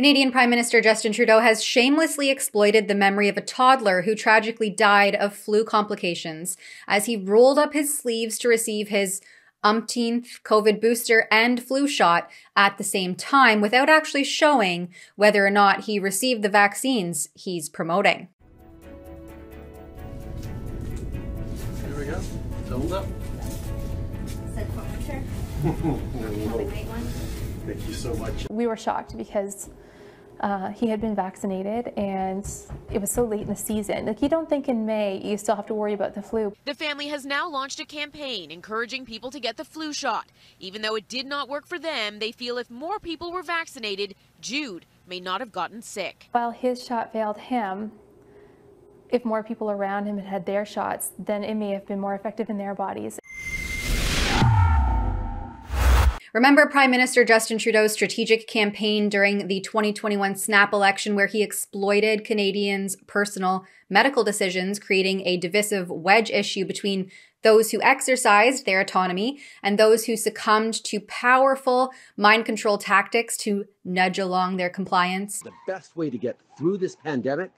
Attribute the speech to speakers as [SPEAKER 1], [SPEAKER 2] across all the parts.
[SPEAKER 1] Canadian Prime Minister Justin Trudeau has shamelessly exploited the memory of a toddler who tragically died of flu complications as he rolled up his sleeves to receive his umpteenth COVID booster and flu shot at the same time without actually showing whether or not he received the vaccines he's promoting.
[SPEAKER 2] Here we go. Hold up. Thank you so much.
[SPEAKER 3] We were shocked because uh, he had been vaccinated and it was so late in the season. Like you don't think in May you still have to worry about the flu.
[SPEAKER 4] The family has now launched a campaign encouraging people to get the flu shot. Even though it did not work for them, they feel if more people were vaccinated, Jude may not have gotten sick.
[SPEAKER 3] While his shot failed him, if more people around him had had their shots, then it may have been more effective in their bodies.
[SPEAKER 1] Remember Prime Minister Justin Trudeau's strategic campaign during the 2021 snap election, where he exploited Canadians' personal medical decisions, creating a divisive wedge issue between those who exercised their autonomy and those who succumbed to powerful mind control tactics to nudge along their compliance?
[SPEAKER 5] The best way to get through this pandemic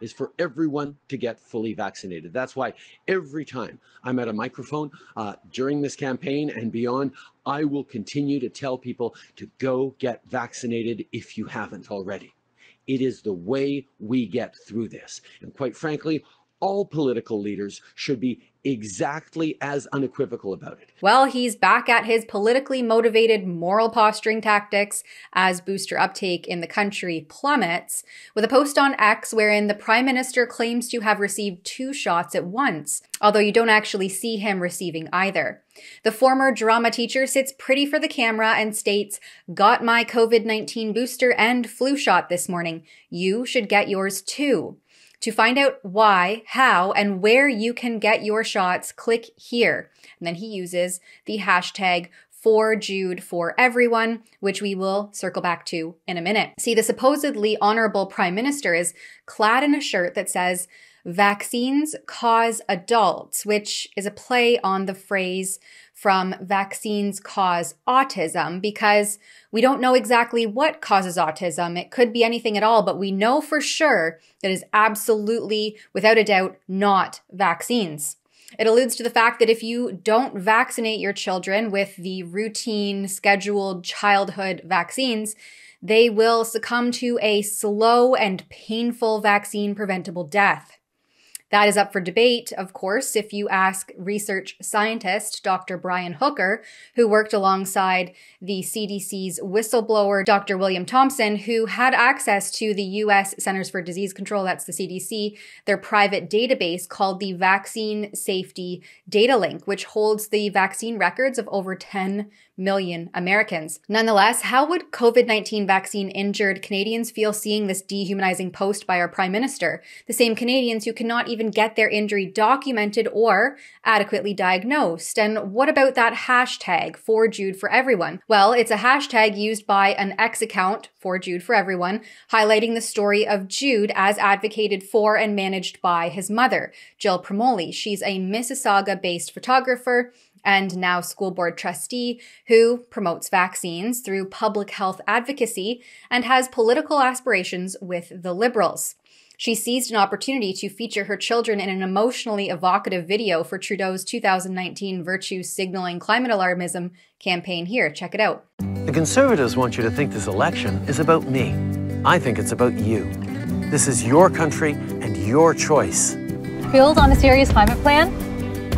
[SPEAKER 5] is for everyone to get fully vaccinated. That's why every time I'm at a microphone uh, during this campaign and beyond, I will continue to tell people to go get vaccinated if you haven't already. It is the way we get through this. And quite frankly, all political leaders should be exactly as unequivocal about it.
[SPEAKER 1] Well, he's back at his politically motivated moral posturing tactics as booster uptake in the country plummets, with a post on X wherein the Prime Minister claims to have received two shots at once, although you don't actually see him receiving either. The former drama teacher sits pretty for the camera and states, Got my COVID 19 booster and flu shot this morning. You should get yours too. To find out why, how, and where you can get your shots, click here. And then he uses the hashtag for Jude for everyone, which we will circle back to in a minute. See, the supposedly honorable prime minister is clad in a shirt that says, Vaccines cause adults, which is a play on the phrase from vaccines cause autism because we don't know exactly what causes autism. It could be anything at all, but we know for sure that is absolutely, without a doubt, not vaccines. It alludes to the fact that if you don't vaccinate your children with the routine, scheduled childhood vaccines, they will succumb to a slow and painful vaccine preventable death. That is up for debate, of course, if you ask research scientist Dr. Brian Hooker, who worked alongside the CDC's whistleblower, Dr. William Thompson, who had access to the US Centers for Disease Control, that's the CDC, their private database called the Vaccine Safety Data Link, which holds the vaccine records of over 10 million Americans. Nonetheless, how would COVID 19 vaccine injured Canadians feel seeing this dehumanizing post by our Prime Minister? The same Canadians who cannot even get their injury documented or adequately diagnosed. And what about that hashtag for Jude for everyone? Well, it's a hashtag used by an X account for Jude for everyone, highlighting the story of Jude as advocated for and managed by his mother, Jill Promoli. She's a Mississauga based photographer and now school board trustee who promotes vaccines through public health advocacy and has political aspirations with the Liberals. She seized an opportunity to feature her children in an emotionally evocative video for Trudeau's 2019 virtue signaling climate alarmism campaign. Here, check it out.
[SPEAKER 6] The Conservatives want you to think this election is about me. I think it's about you. This is your country and your choice.
[SPEAKER 7] Build on a serious climate plan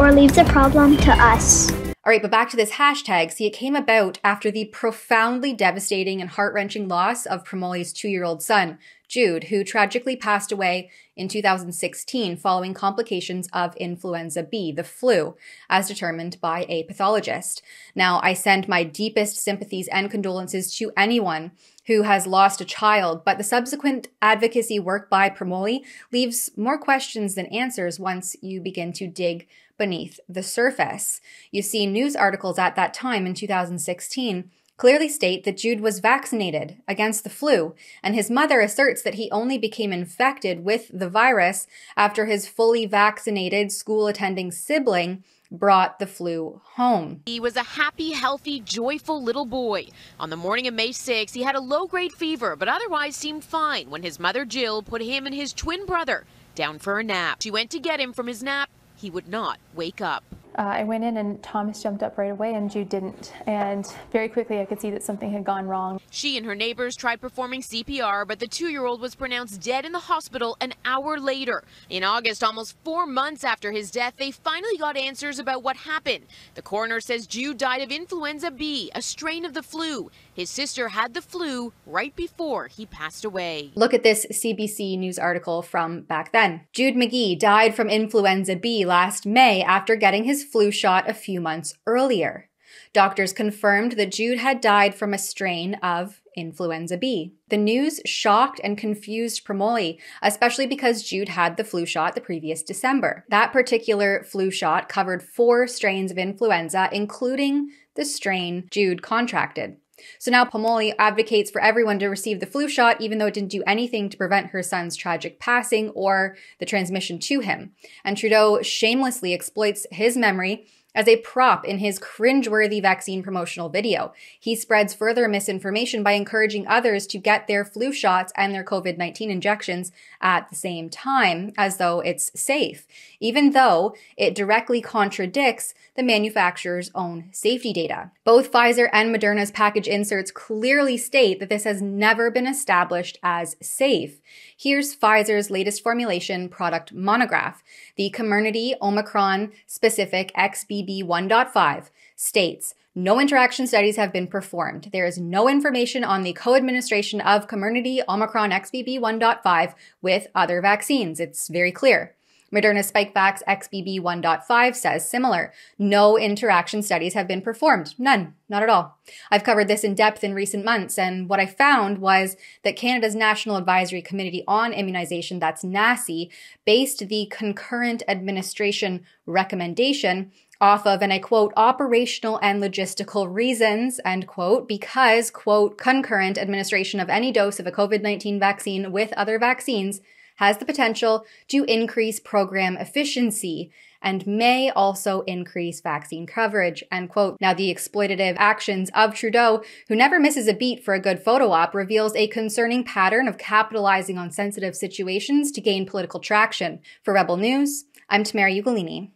[SPEAKER 8] or leave the problem to us.
[SPEAKER 1] All right, but back to this hashtag. See, it came about after the profoundly devastating and heart wrenching loss of Promoli's two year old son, Jude, who tragically passed away in 2016 following complications of influenza B, the flu, as determined by a pathologist. Now, I send my deepest sympathies and condolences to anyone who has lost a child, but the subsequent advocacy work by Promoli leaves more questions than answers once you begin to dig beneath the surface. You see news articles at that time in 2016 clearly state that Jude was vaccinated against the flu, and his mother asserts that he only became infected with the virus after his fully vaccinated school attending sibling brought the flu home.
[SPEAKER 4] He was a happy, healthy, joyful little boy. On the morning of May 6, he had a low grade fever, but otherwise seemed fine when his mother Jill put him and his twin brother down for a nap. She went to get him from his nap. He would not wake up.
[SPEAKER 3] Uh, I went in and Thomas jumped up right away and Jude didn't. And very quickly I could see that something had gone wrong.
[SPEAKER 4] She and her neighbors tried performing CPR, but the two-year-old was pronounced dead in the hospital an hour later. In August, almost four months after his death, they finally got answers about what happened. The coroner says Jude died of influenza B, a strain of the flu. His sister had the flu right before he passed away.
[SPEAKER 1] Look at this CBC News article from back then. Jude McGee died from influenza B last May after getting his flu shot a few months earlier. Doctors confirmed that Jude had died from a strain of influenza B. The news shocked and confused Promoli, especially because Jude had the flu shot the previous December. That particular flu shot covered four strains of influenza, including the strain Jude contracted. So now Promoli advocates for everyone to receive the flu shot, even though it didn't do anything to prevent her son's tragic passing or the transmission to him. And Trudeau shamelessly exploits his memory as a prop in his cringeworthy vaccine promotional video. He spreads further misinformation by encouraging others to get their flu shots and their COVID 19 injections at the same time, as though it's safe, even though it directly contradicts the manufacturer's own safety data. Both Pfizer and Moderna's package inserts clearly state that this has never been established as safe. Here's Pfizer's latest formulation product monograph. The Comirnaty Omicron specific XBB 1.5 states no interaction studies have been performed. There is no information on the co-administration of Comirnaty Omicron XBB 1.5 with other vaccines. It's very clear. Moderna Spikevax XBB 1.5 says similar. No interaction studies have been performed. None. Not at all. I've covered this in depth in recent months, and what I found was that Canada's National Advisory Committee on Immunization, that's NACI, based the concurrent administration recommendation off of, and I quote, operational and logistical reasons, end quote, because, quote, concurrent administration of any dose of a COVID 19 vaccine with other vaccines has the potential to increase program efficiency and may also increase vaccine coverage, end quote. Now, the exploitative actions of Trudeau, who never misses a beat for a good photo op, reveals a concerning pattern of capitalizing on sensitive situations to gain political traction. For Rebel News, I'm Tamara Ugolini.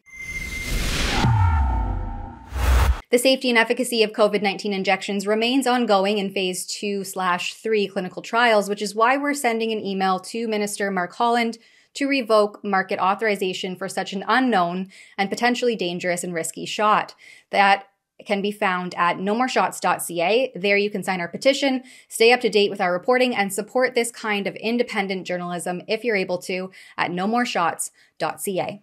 [SPEAKER 1] The safety and efficacy of COVID-19 injections remains ongoing in phase 2 slash 3 clinical trials, which is why we're sending an email to Minister Mark Holland to revoke market authorization for such an unknown and potentially dangerous and risky shot. That can be found at nomoreshots.ca. There you can sign our petition, stay up to date with our reporting, and support this kind of independent journalism if you're able to at nomoreshots.ca.